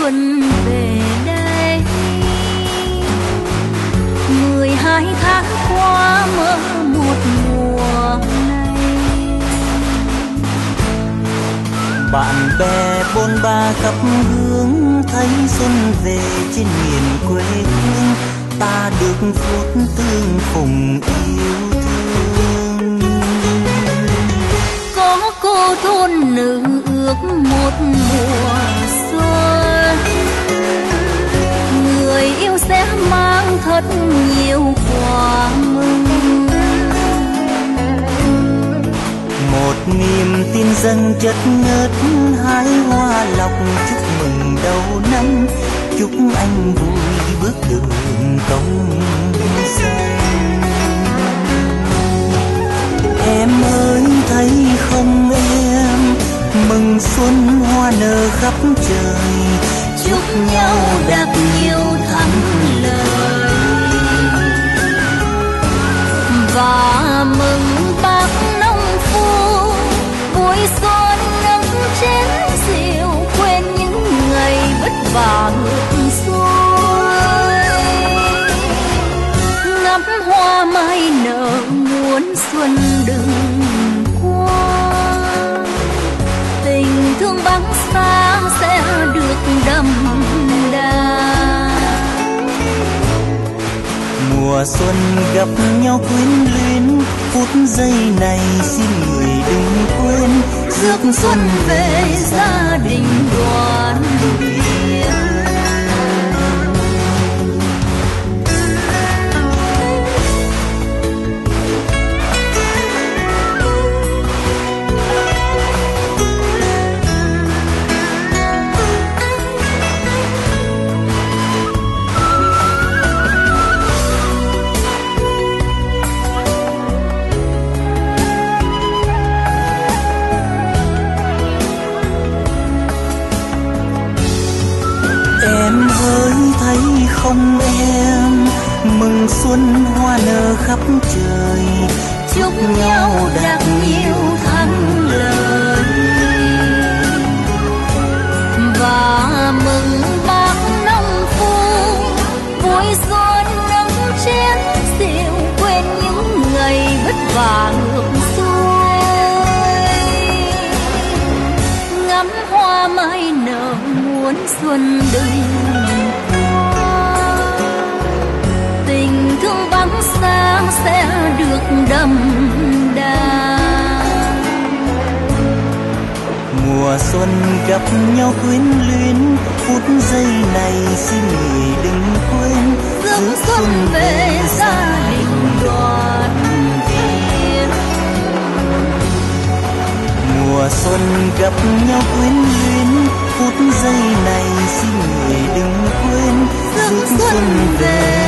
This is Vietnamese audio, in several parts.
xuân về đây. Mười hai tháng qua mơ một mùa này. Bạn bè bôn ba khắp hướng thấy xuân về trên miền quê hương. Ta được phút tương phùng yêu thương. Có cô thôn nữ ước một mùa xuân người yêu sẽ mang thật nhiều quà mừng. Một niềm tin dâng chất ngất hái hoa lọc chúc mừng đầu năm. Chúc anh vui bước đường công em ơi, thấy không em? Mừng xuân hoa nở khắp trời. Và ngược xuôi. Ngắm hoa mai nở muôn xuân đừng qua tình thương vắng xa sẽ được đậm đà. Mùa xuân gặp nhau quyến luyến, phút giây này xin người đừng quên. Rước xuân về gia đình đoàn viên. Hỡi thấy không em. Mừng xuân hoa nở khắp trời. Chúc nhau đạt nhiều thắng lợi. Và mừng bác nông phu, vui xuân nâng chén rượu quên những ngày vất vả. Xuân đừng qua tình thương vắng xa sẽ được đậm đà. Mùa xuân gặp nhau quyến luyến phút giây này xin người đừng quên. Rước xuân về gia đình đoàn viên. Mùa xuân gặp nhau quyến luyến phút giây này xin người đừng quên rước xuân về.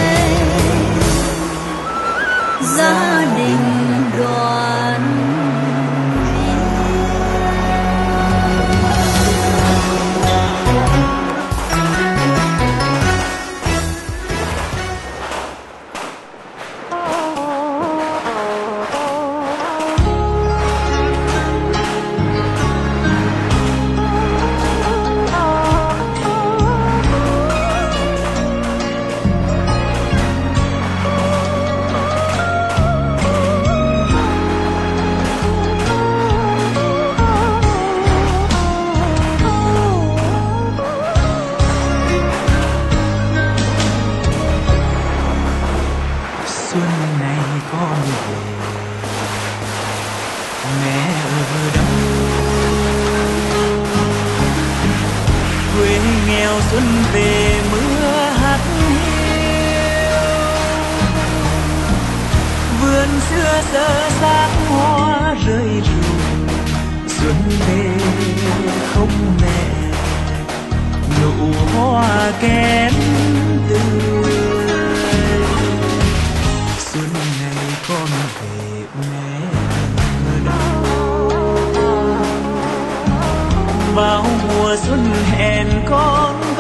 Sơ xác hoa rơi rụng xuân về không mẹ nụ hoa kém tươi xuân này con về mẹ ở đâu vào mùa xuân hẹn con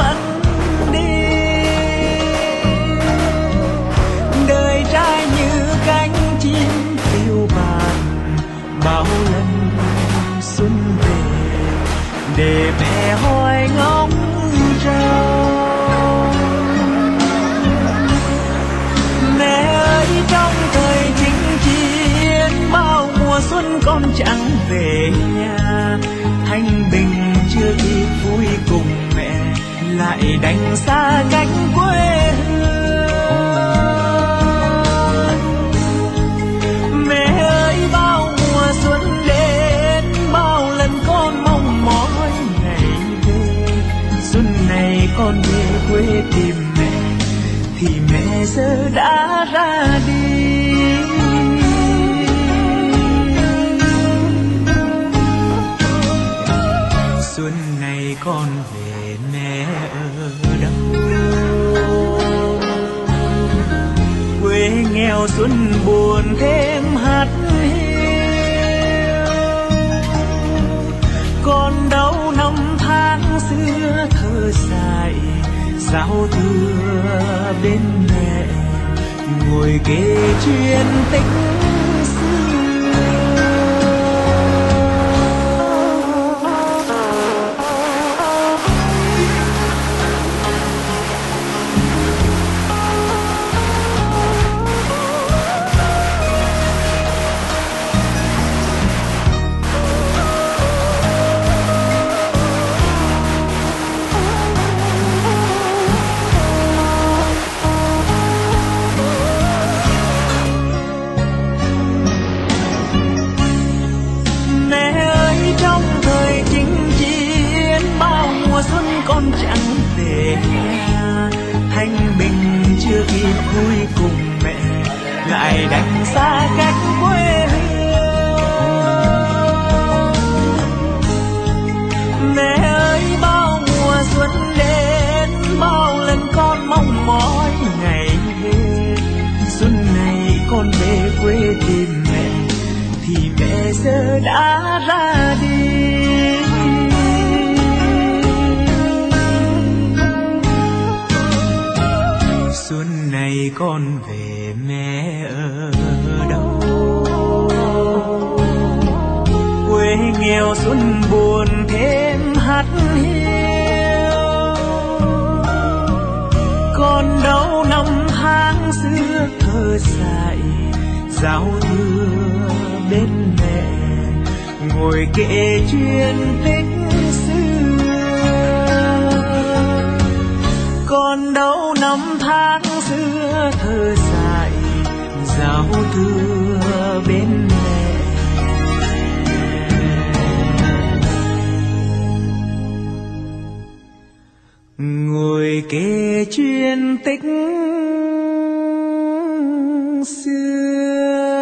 con chẳng về nhà. Thanh bình chưa kịp vui cùng, mẹ lại đành xa cách quê hương. Mẹ ơi, bao mùa xuân đến, bao lần con mong mỏi ngày về. Xuân này con về quê tìm mẹ, thì mẹ giờ đã ra đi. Xuân này con về mẹ ở đâu? Quê nghèo xuân buồn thêm hạt hiu. Con đâu năm tháng xưa thơ dài giao thừa bên mẹ, ngồi kể chuyện tình yên vui cùng mẹ lại đành xa cách quê hương. Mẹ ơi, bao mùa xuân đến, bao lần con mong mỏi ngày về xuân này con về quê tìm mẹ, thì mẹ giờ đã còn đâu năm tháng xưa thơ dại. Giao thừa bên mẹ, ngồi kể chuyện tích xưa. Còn đâu năm tháng xưa thơ dại, giao thừa bên mẹ. người kể chuyên tích xưa.